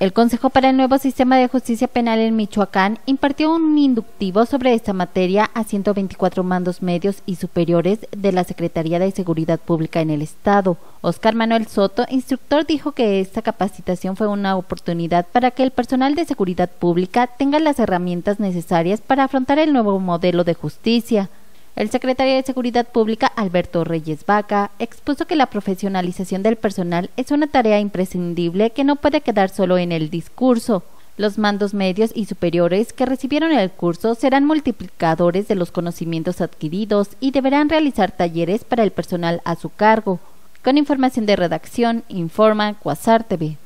El Consejo para el Nuevo Sistema de Justicia Penal en Michoacán impartió un inductivo sobre esta materia a 124 mandos medios y superiores de la Secretaría de Seguridad Pública en el Estado. Oscar Manuel Soto, instructor, dijo que esta capacitación fue una oportunidad para que el personal de seguridad pública tenga las herramientas necesarias para afrontar el nuevo modelo de justicia. El secretario de Seguridad Pública, Alberto Reyes Vaca, expuso que la profesionalización del personal es una tarea imprescindible que no puede quedar solo en el discurso. Los mandos medios y superiores que recibieron el curso serán multiplicadores de los conocimientos adquiridos y deberán realizar talleres para el personal a su cargo. Con información de redacción, informa Quasar TV.